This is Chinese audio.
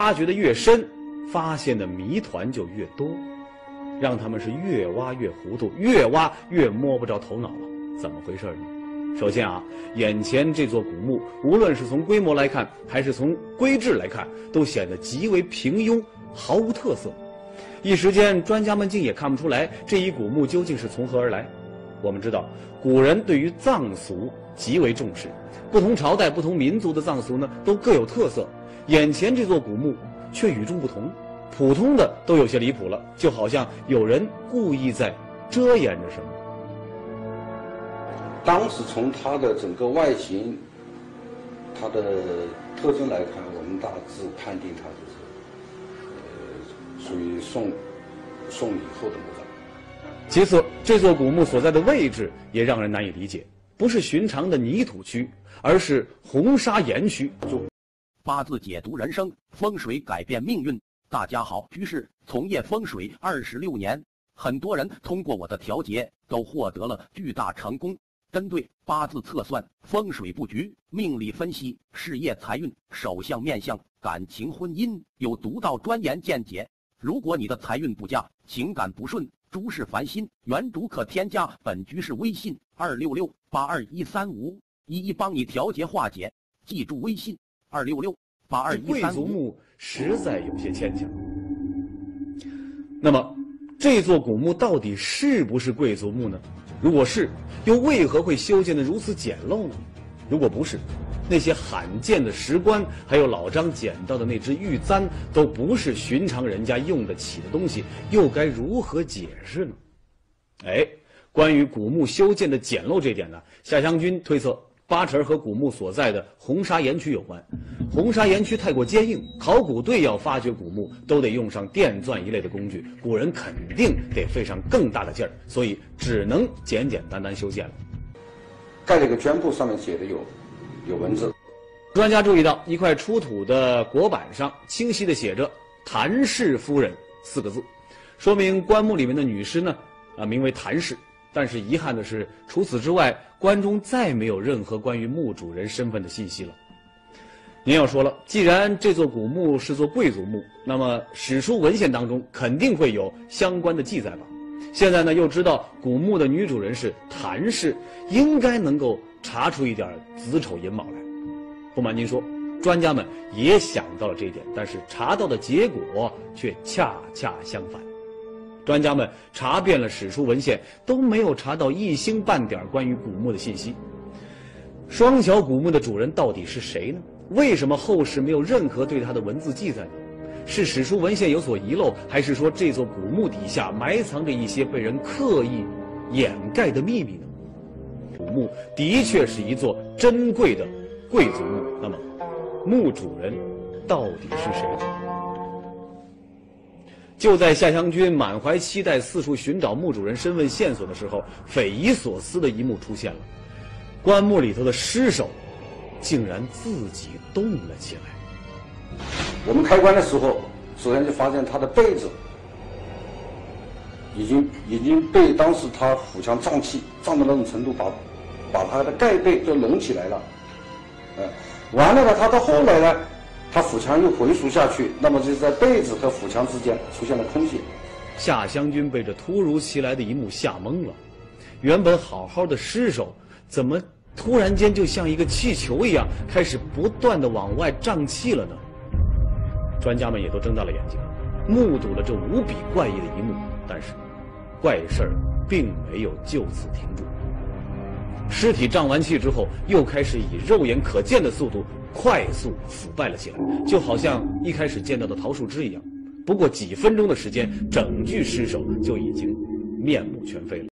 挖掘的越深，发现的谜团就越多，让他们是越挖越糊涂，越挖越摸不着头脑了。怎么回事呢？首先啊，眼前这座古墓，无论是从规模来看，还是从规制来看，都显得极为平庸，毫无特色。一时间，专家们竟也看不出来这一古墓究竟是从何而来。我们知道，古人对于葬俗极为重视，不同朝代、不同民族的葬俗呢，都各有特色。眼前这座古墓却与众不同，普通的都有些离谱了，就好像有人故意在遮掩着什么。当时从它的整个外形、它的特征来看，我们大致判定它就是，呃，属于宋宋以后的墓葬。其次，这座古墓所在的位置也让人难以理解，不是寻常的泥土区，而是红砂岩区。就八字解读人生，风水改变命运。大家好，居士从业风水二十六年，很多人通过我的调节都获得了巨大成功。针对八字测算、风水布局、命理分析、事业财运、手相面相、感情婚姻，有独到专研见解。如果你的财运不佳、情感不顺、诸事烦心，原主可添加本居士微信二六六八二一三五，一一帮你调节化解。记住微信。二六六八二一三五。族墓实在有些牵强。那么，这座古墓到底是不是贵族墓呢？如果是，又为何会修建的如此简陋呢？如果不是，那些罕见的石棺，还有老张捡到的那只玉簪，都不是寻常人家用得起的东西，又该如何解释呢？哎，关于古墓修建的简陋这点呢，夏湘军推测八成和古墓所在的红砂岩区有关。红砂岩区太过坚硬，考古队要发掘古墓都得用上电钻一类的工具，古人肯定得费上更大的劲儿，所以只能简简单单修建了。盖了个绢布，上面写的有有文字，专家注意到，一块出土的椁板上清晰地写着“谭氏夫人”四个字，说明棺木里面的女尸呢，啊，名为谭氏。但是遗憾的是，除此之外，棺中再没有任何关于墓主人身份的信息了。您要说了，既然这座古墓是座贵族墓，那么史书文献当中肯定会有相关的记载吧？现在呢，又知道古墓的女主人是谭氏，应该能够查出一点子丑寅卯来。不瞒您说，专家们也想到了这一点，但是查到的结果却恰恰相反。专家们查遍了史书文献，都没有查到一星半点关于古墓的信息。双桥古墓的主人到底是谁呢？为什么后世没有任何对他的文字记载呢？是史书文献有所遗漏，还是说这座古墓底下埋藏着一些被人刻意掩盖的秘密呢？古墓的确是一座珍贵的贵族墓，那么墓主人到底是谁？就在夏湘军满怀期待四处寻找墓主人身份线索的时候，匪夷所思的一幕出现了：棺木里头的尸首竟然自己动了起来。我们开棺的时候，首先就发现他的被子已经已经被当时他腹腔胀气胀到那种程度，把把他的盖被都隆起来了。呃，完了呢，他到后来呢，他腹腔又回缩下去，那么就是在被子和腹腔之间出现了空隙。夏湘军被这突如其来的一幕吓懵了，原本好好的尸首，怎么突然间就像一个气球一样，开始不断的往外胀气了呢？专家们也都睁大了眼睛，目睹了这无比怪异的一幕。但是，怪事儿并没有就此停住。尸体胀完气之后，又开始以肉眼可见的速度快速腐败了起来，就好像一开始见到的桃树枝一样。不过几分钟的时间，整具尸首就已经面目全非了。